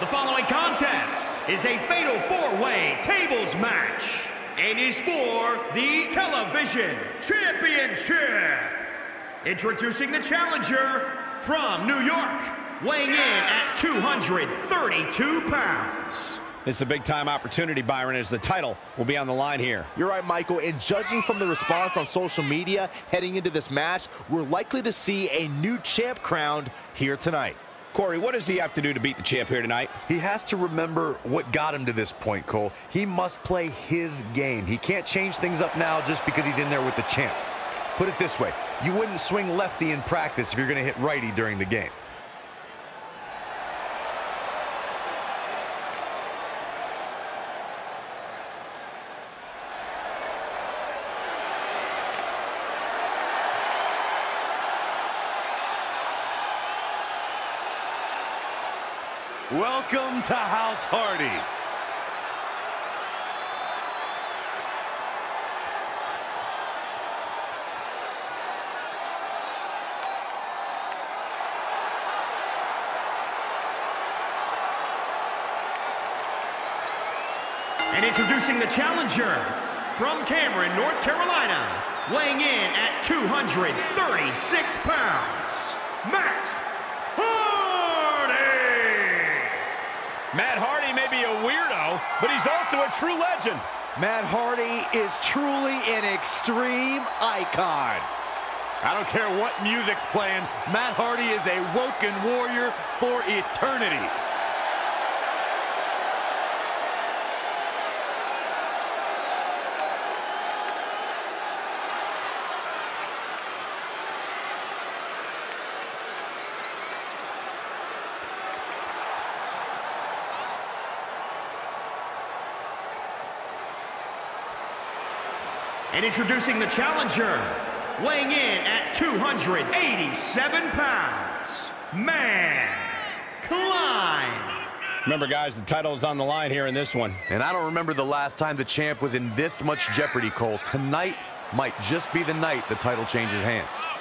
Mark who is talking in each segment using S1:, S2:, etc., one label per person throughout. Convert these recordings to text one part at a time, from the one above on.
S1: The following contest is a fatal four-way tables match and is for the television championship. Introducing the challenger from New York, weighing in at 232 pounds.
S2: This is a big-time opportunity, Byron, as the title will be on the line here.
S3: You're right, Michael, and judging from the response on social media heading into this match, we're likely to see a new champ crowned here tonight.
S2: Corey, what does he have to do to beat the champ here tonight?
S4: He has to remember what got him to this point, Cole. He must play his game. He can't change things up now just because he's in there with the champ. Put it this way, you wouldn't swing lefty in practice if you're going to hit righty during the game. Welcome to House Hardy.
S1: And introducing the challenger from Cameron, North Carolina, weighing in at 236 pounds, Matt
S2: Matt Hardy may be a weirdo, but he's also a true legend.
S3: Matt Hardy is truly an extreme icon.
S4: I don't care what music's playing, Matt Hardy is a woken warrior for eternity.
S1: And introducing the challenger, weighing in at 287 pounds, Mankind.
S2: Remember, guys, the title is on the line here in this one.
S4: And I don't remember the last time the champ was in this much jeopardy, Cole. Tonight might just be the night the title changes hands.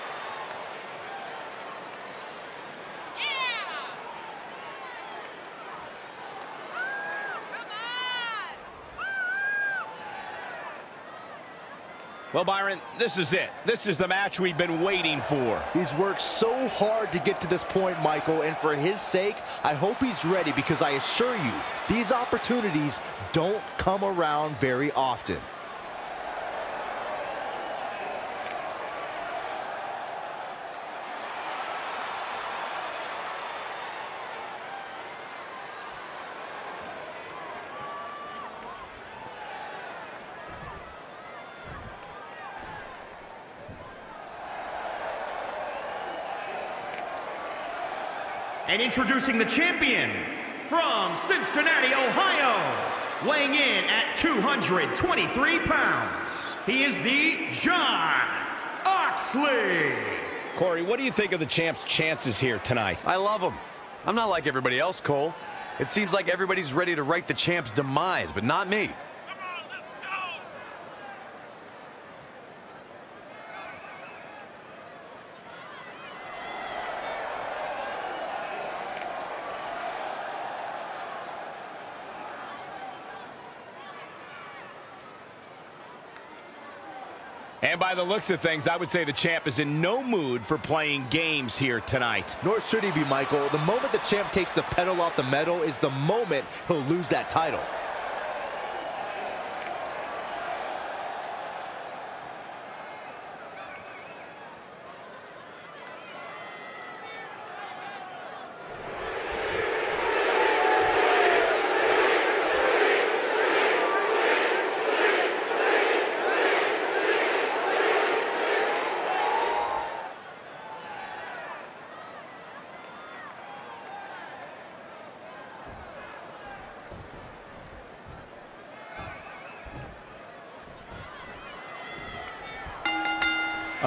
S2: Well, Byron, this is it. This is the match we've been waiting for.
S3: He's worked so hard to get to this point, Michael, and for his sake, I hope he's ready because I assure you, these opportunities don't come around very often.
S1: And introducing the champion from Cincinnati, Ohio, weighing in at 223 pounds. He is the Jon Moxley.
S2: Corey, what do you think of the champ's chances here tonight?
S4: I love him. I'm not like everybody else, Cole. It seems like everybody's ready to write the champ's demise, but not me.
S2: And by the looks of things, I would say the champ is in no mood for playing games here tonight.
S3: Nor should he be, Michael. The moment the champ takes the pedal off the metal is the moment he'll lose that title.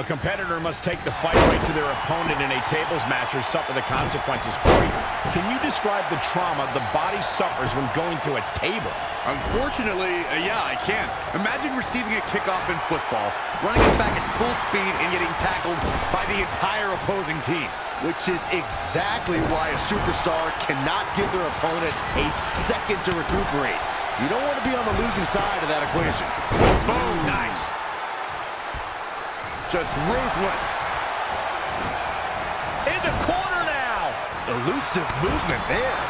S2: A competitor must take the fight right to their opponent in a tables match or suffer the consequences. Corey, can you describe the trauma the body suffers when going through a table?
S4: Unfortunately, uh, yeah, I can. Imagine receiving a kickoff in football, running it back at full speed, and getting tackled by the entire opposing team.
S3: Which is exactly why a superstar cannot give their opponent a second to recuperate. You don't want to be on the losing side of that equation.
S2: Boom, nice.
S4: Just ruthless.
S2: In the corner now.
S3: Elusive movement there.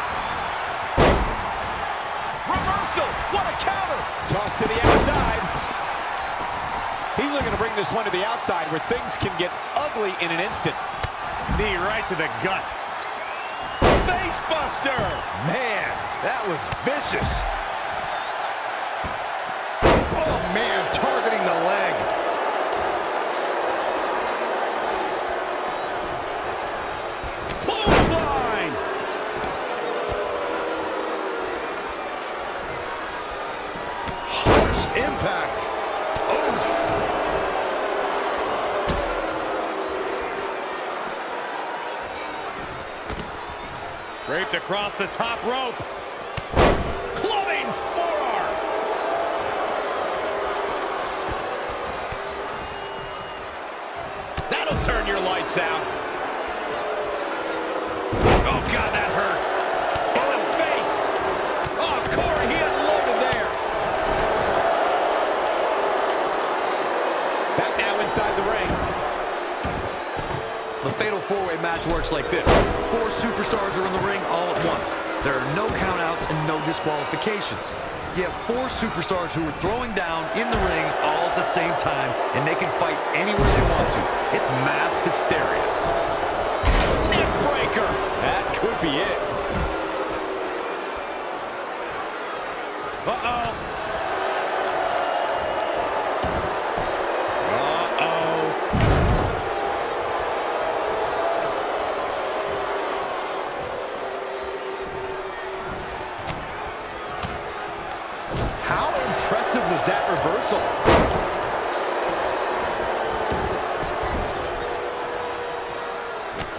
S2: Reversal. What a counter. Toss to the outside. He's looking to bring this one to the outside where things can get ugly in an instant. Knee right to the gut. Face buster.
S3: Man, that was vicious. Oh, man,
S2: Draped across the top rope. Clubbing forearm. That'll turn your lights out. Oh, God, that hurt.
S4: Fatal 4-Way match works like this. Four superstars are in the ring all at once. There are no countouts and no disqualifications. You have four superstars who are throwing down in the ring all at the same time, and they can fight anywhere they want to. It's mass hysteria.
S2: Neck breaker. That could be it. Uh-oh.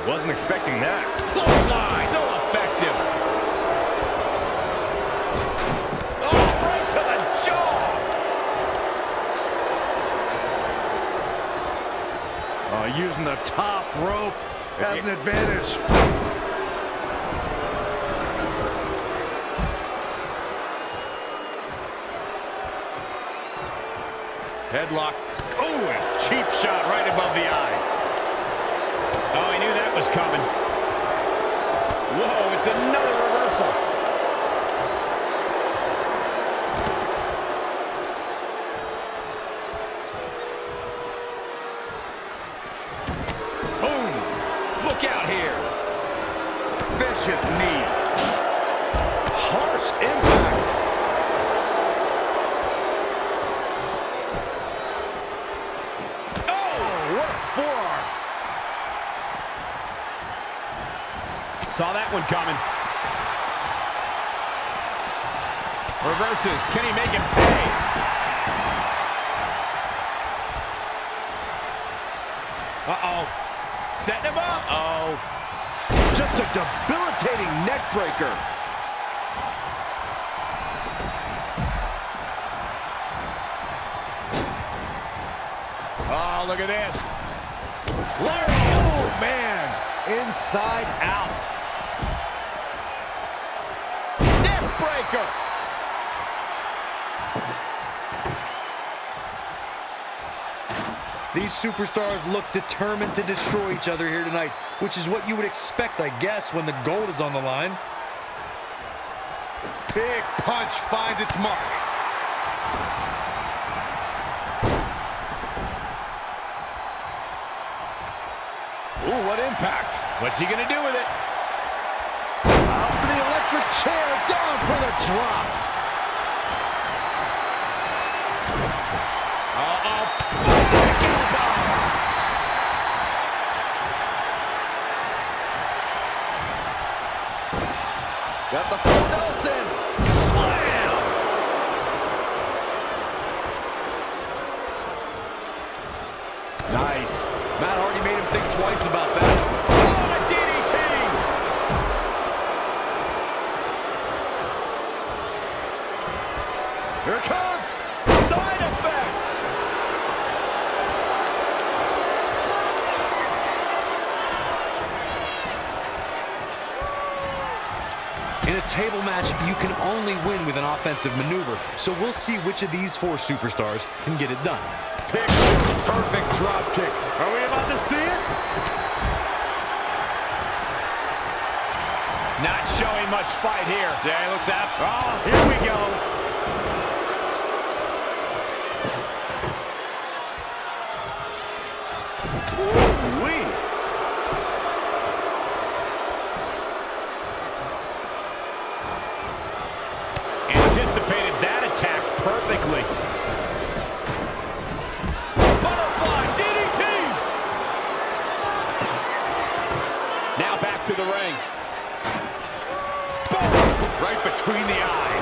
S2: Wasn't expecting that. Clothesline! So effective. Oh, right to the jaw! Oh, using the top rope as an advantage. Headlock. Oh, a cheap shot right above the eye. Oh, he knew that was coming. Whoa, it's another reversal. Boom! Look out here. Vicious knee. Can he make him pay? Uh-oh. Setting him up. Uh oh Just a debilitating neck breaker. Oh, look at this. Larry. Oh, man. Inside out. breaker.
S4: These superstars look determined to destroy each other here tonight, which is what you would expect, I guess, when the gold is on the line.
S2: Big punch finds its mark. Ooh, what impact. What's he going to do with it? Out for the electric chair down for the drop. Uh-oh.
S4: Can only win with an offensive maneuver, so we'll see which of these four superstars can get it done.
S2: Pick perfect drop kick. Are we about to see it? Not showing much fight here. Yeah, he looks absent. Oh, here we go. To the ring. Boom! Right between the eyes.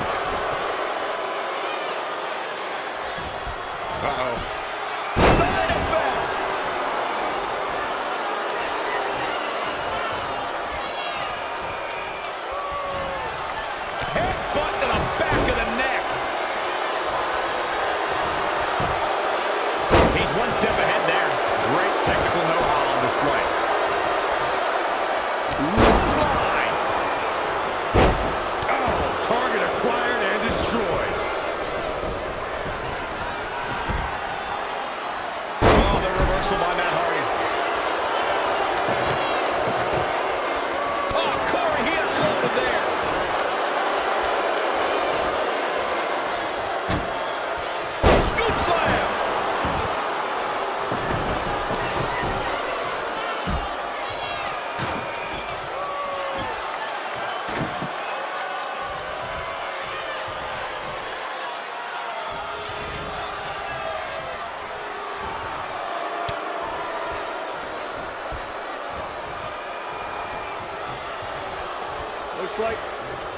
S3: Looks like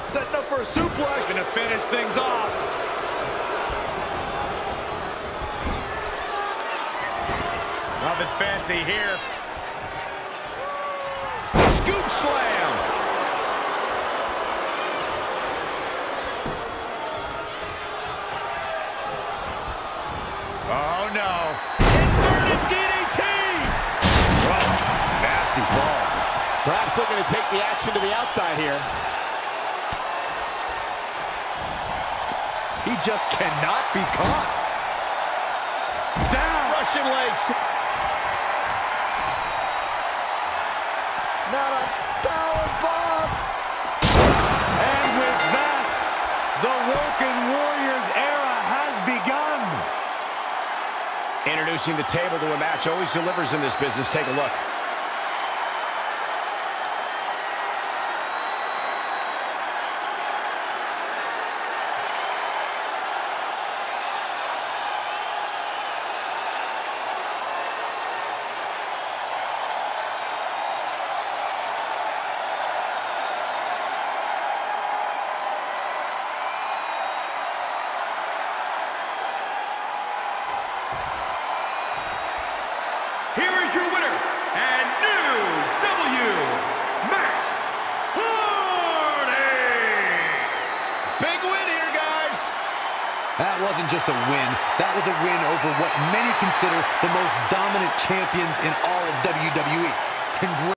S3: setting up for a suplex.
S2: Gonna finish things off. Nothing fancy here. Scoop slam. Perhaps looking to take the action to the outside here.
S3: He just cannot be caught.
S2: Down. Russian legs.
S3: Not a power bomb.
S2: And with that, the Woken Warriors era has begun. Introducing the table to a match always delivers in this business. Take a look.
S4: Wasn't just a win. That was a win over what many consider the most dominant champions in all of WWE. Congrats.